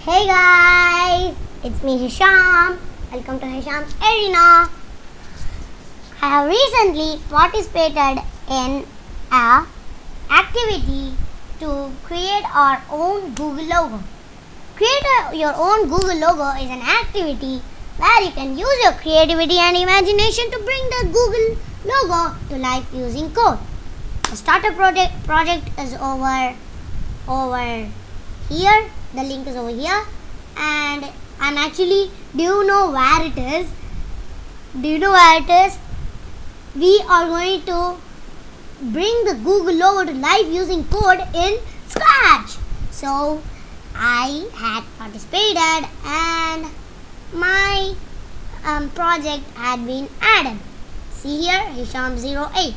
Hey guys, it's me Hisham. Welcome to Hisham's Arena. I have recently participated in a activity to create our own Google logo. Create a, your own Google logo is an activity where you can use your creativity and imagination to bring the Google logo to life using code. The starter project project is over over here. The link is over here, and I'm actually. Do you know where it is? Do you know where it is? We are going to bring the Google logo to life using code in Scratch. So I had participated, and my um, project had been added. See here, Hisham08.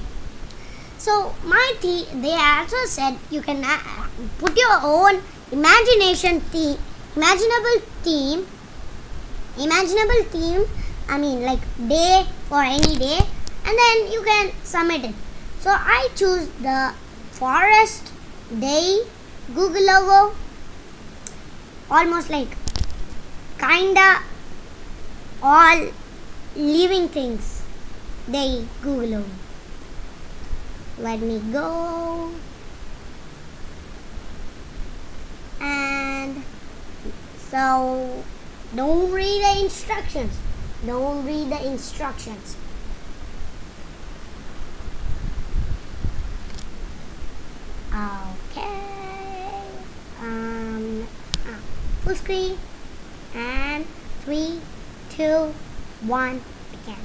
So my th- they also said you can uh, put your own imagination theme, imaginable theme, imaginable theme. I mean like day for any day, and then you can submit it. So I choose the forest day Google logo, almost like kinda all living things. They Google logo let me go and so don't read the instructions. Don't read the instructions. Okay. Um ah, full screen. And three two one begin.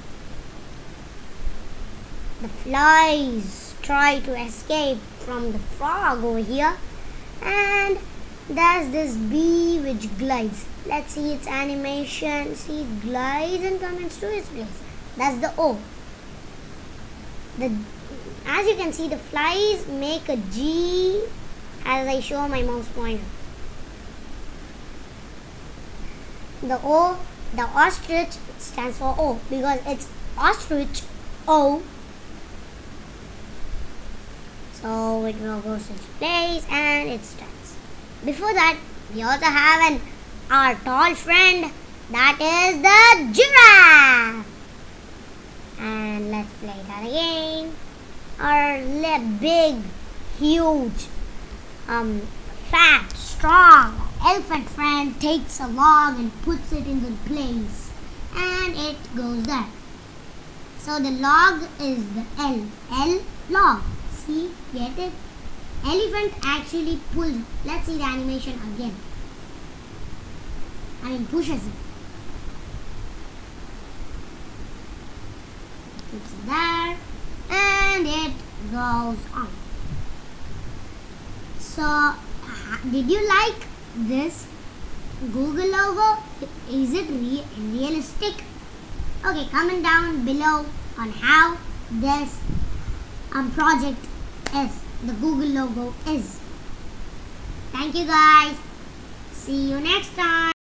The flies try to escape from the frog over here. And there's this bee which glides. Let's see its animation. See it glides and comes to its place that's the o. The as you can see the flies make a g as i show my mouse pointer the o the ostrich stands for o because it's ostrich o. So it will go to its place and it starts. Before that, we also have an our tall friend that is the giraffe. And let's play that again. Our big, huge, um, fat, strong elephant friend takes a log and puts it in the place, and it goes there. So the log is the L. L log see get it elephant actually pulls let's see the animation again. I mean pushes it. Keeps it there and it goes on. So did you like this Google logo? Is it re realistic? Okay comment down below on how this um, project is the Google logo is. Thank you guys. See you next time.